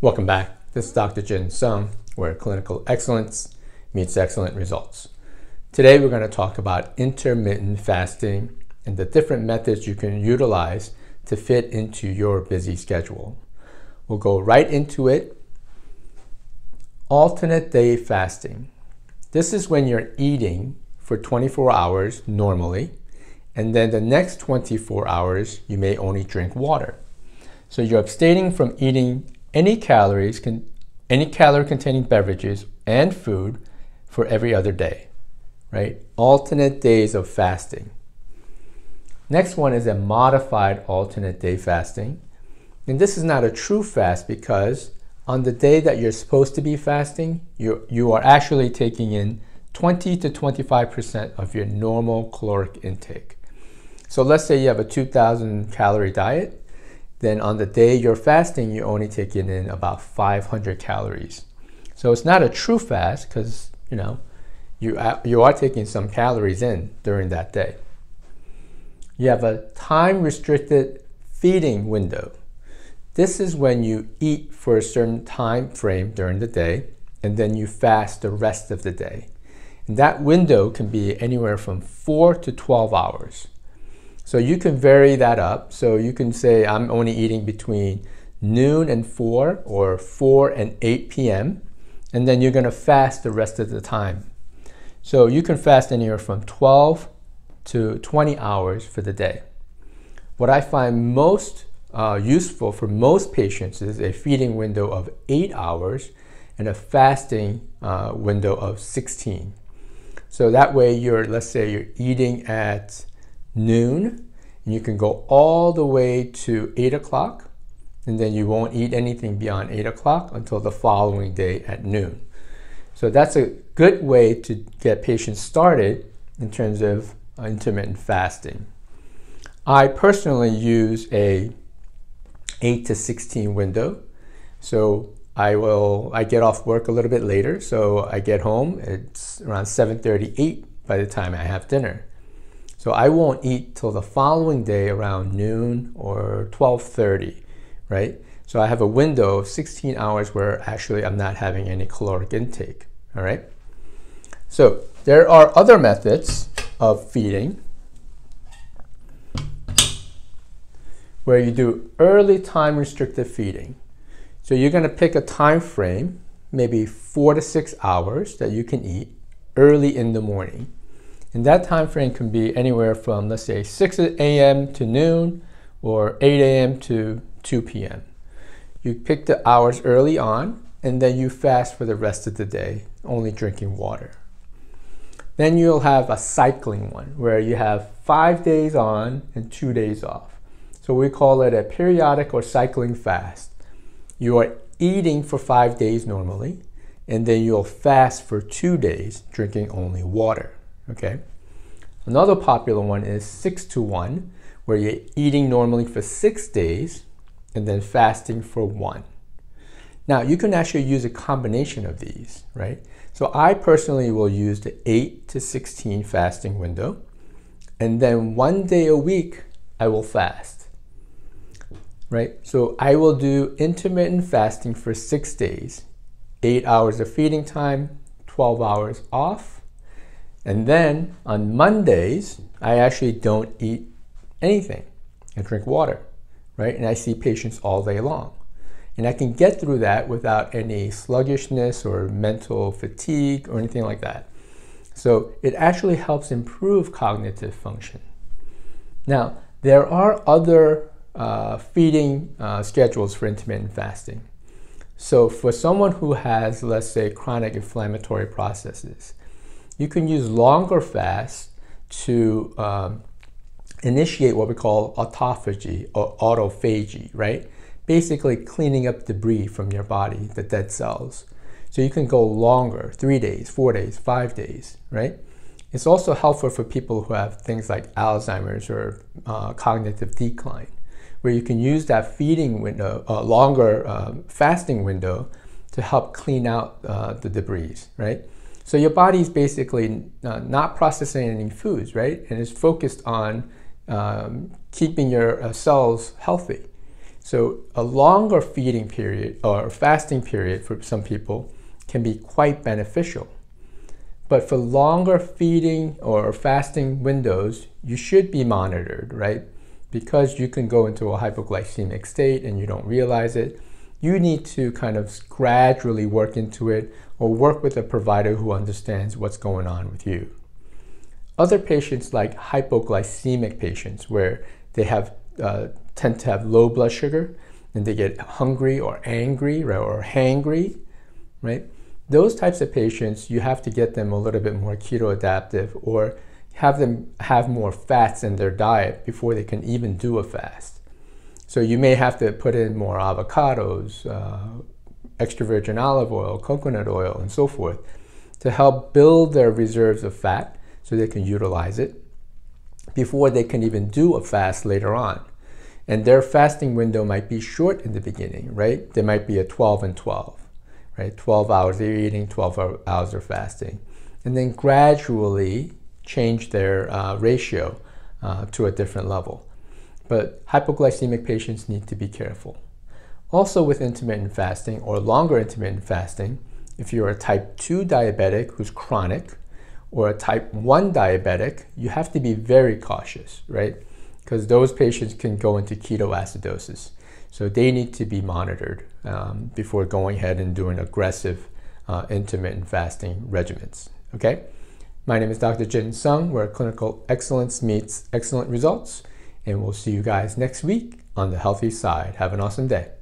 Welcome back. This is Dr. Jin Sung, where clinical excellence meets excellent results. Today we're going to talk about intermittent fasting and the different methods you can utilize to fit into your busy schedule. We'll go right into it. Alternate day fasting. This is when you're eating for 24 hours normally, and then the next 24 hours you may only drink water. So you're abstaining from eating any calories, can any calorie containing beverages and food for every other day, right? Alternate days of fasting. Next one is a modified alternate day fasting. And this is not a true fast because on the day that you're supposed to be fasting, you, you are actually taking in 20 to 25% of your normal caloric intake. So let's say you have a 2000 calorie diet then on the day you're fasting, you're only taking in about 500 calories. So it's not a true fast because, you know, you, you are taking some calories in during that day. You have a time restricted feeding window. This is when you eat for a certain time frame during the day and then you fast the rest of the day. And that window can be anywhere from 4 to 12 hours. So you can vary that up. So you can say I'm only eating between noon and 4 or 4 and 8 p.m. And then you're going to fast the rest of the time. So you can fast anywhere from 12 to 20 hours for the day. What I find most uh, useful for most patients is a feeding window of 8 hours and a fasting uh, window of 16. So that way you're, let's say you're eating at noon, and you can go all the way to 8 o'clock, and then you won't eat anything beyond 8 o'clock until the following day at noon. So that's a good way to get patients started in terms of intermittent fasting. I personally use a 8 to 16 window. So I will I get off work a little bit later, so I get home it's around 7:38 by the time I have dinner. So I won't eat till the following day around noon or 12:30, right? So I have a window of 16 hours where actually I'm not having any caloric intake, all right? So there are other methods of feeding where you do early time restricted feeding. So you're going to pick a time frame, maybe 4 to 6 hours that you can eat early in the morning. And that time frame can be anywhere from, let's say, 6 a.m. to noon or 8 a.m. to 2 p.m. You pick the hours early on, and then you fast for the rest of the day, only drinking water. Then you'll have a cycling one where you have five days on and two days off. So we call it a periodic or cycling fast. You are eating for five days normally, and then you'll fast for two days, drinking only water. Okay. Another popular one is six to one, where you're eating normally for six days and then fasting for one. Now you can actually use a combination of these, right? So I personally will use the 8 to 16 fasting window, and then one day a week I will fast, right? So I will do intermittent fasting for six days, eight hours of feeding time, 12 hours off, and then on Mondays, I actually don't eat anything and drink water, right? And I see patients all day long. And I can get through that without any sluggishness or mental fatigue or anything like that. So it actually helps improve cognitive function. Now, there are other uh, feeding uh, schedules for intermittent fasting. So for someone who has, let's say, chronic inflammatory processes, you can use longer fasts to um, initiate what we call autophagy or autophagy, right? Basically cleaning up debris from your body, the dead cells. So you can go longer, three days, four days, five days, right? It's also helpful for people who have things like Alzheimer's or uh, cognitive decline, where you can use that feeding window, uh, longer uh, fasting window to help clean out uh, the debris, right? So your body is basically uh, not processing any foods, right? And is focused on um, keeping your uh, cells healthy. So a longer feeding period or fasting period for some people can be quite beneficial. But for longer feeding or fasting windows, you should be monitored, right? Because you can go into a hypoglycemic state and you don't realize it. You need to kind of gradually work into it or work with a provider who understands what's going on with you. Other patients, like hypoglycemic patients, where they have uh, tend to have low blood sugar and they get hungry or angry right, or hangry, right? Those types of patients, you have to get them a little bit more keto adaptive or have them have more fats in their diet before they can even do a fast. So you may have to put in more avocados, uh, extra virgin olive oil, coconut oil, and so forth to help build their reserves of fat so they can utilize it before they can even do a fast later on. And their fasting window might be short in the beginning, right? There might be a 12 and 12, right? 12 hours they're eating, 12 hours they're fasting. And then gradually change their uh, ratio uh, to a different level. But hypoglycemic patients need to be careful. Also, with intermittent fasting or longer intermittent fasting, if you're a type 2 diabetic who's chronic or a type 1 diabetic, you have to be very cautious, right? because those patients can go into ketoacidosis. So they need to be monitored um, before going ahead and doing aggressive uh, intermittent fasting regimens. Okay? My name is Dr. Jin Sung, where clinical excellence meets excellent results. And we'll see you guys next week on the healthy side. Have an awesome day.